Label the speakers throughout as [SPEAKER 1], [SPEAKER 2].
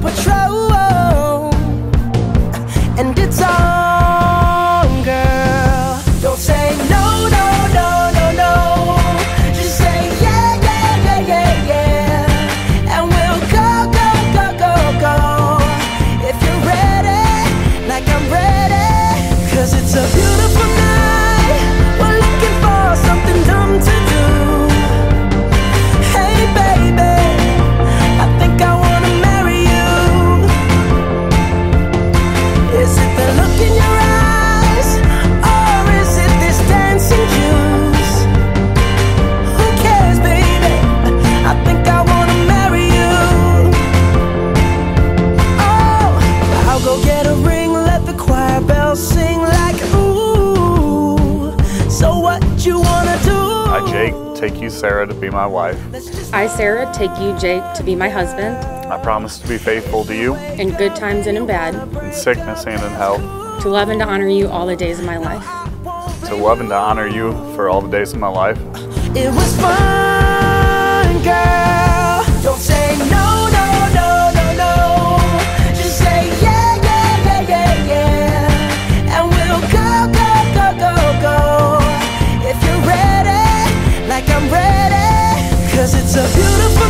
[SPEAKER 1] Patrol, choir bells sing like ooh. So what you wanna do?
[SPEAKER 2] I, Jake, take you, Sarah, to be my wife.
[SPEAKER 3] I, Sarah, take you, Jake, to be my husband,
[SPEAKER 2] I promise to be faithful to you
[SPEAKER 3] in good times and in bad,
[SPEAKER 2] in sickness and in health,
[SPEAKER 3] to love and to honor you all the days of my life.
[SPEAKER 2] to love and to honor you for all the days of my life.
[SPEAKER 1] It was fun, Cause it's a beautiful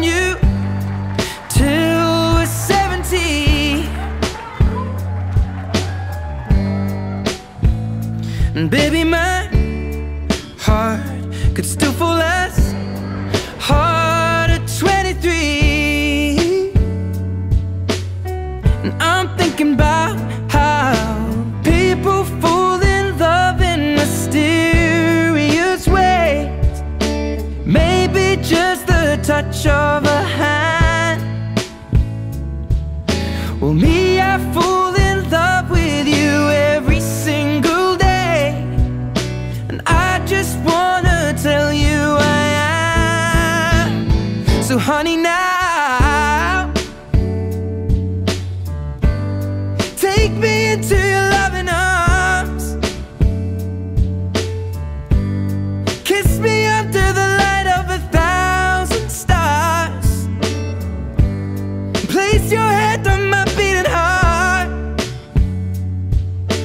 [SPEAKER 4] And baby, my heart could still fall as hard at 23. And I'm thinking about how people fall in love in mysterious ways. Maybe just the touch of a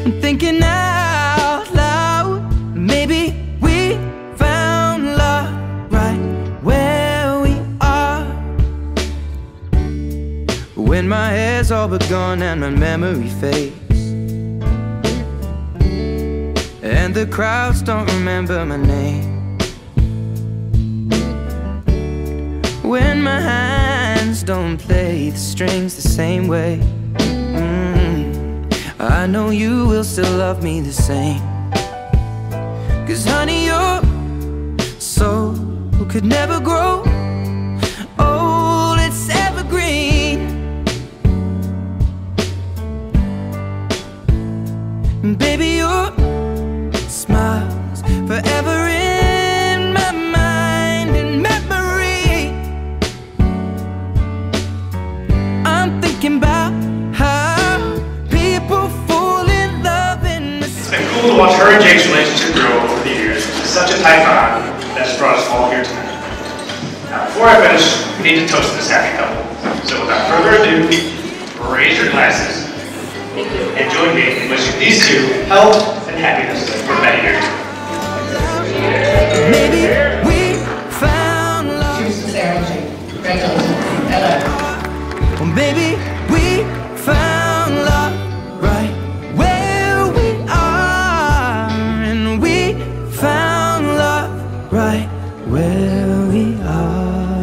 [SPEAKER 4] I'm thinking out loud. Maybe we found love right where we are. When my hair's all but gone and my memory fades. And the crowds don't remember my name. When my hands don't play the strings the same way. I know you will still love me the same. Cause honey, your soul could never grow
[SPEAKER 5] cool to watch her and Jake's relationship grow over the years. It's such a tight bond that has brought us all here tonight. Now, before I finish, we need to toast this happy couple. So without further ado, raise your glasses and join me in wishing these two health and happiness for many years.
[SPEAKER 4] Maybe we found love.
[SPEAKER 6] Here's to Sarah and Jake. Congratulations. Hello.
[SPEAKER 4] Maybe we where we are.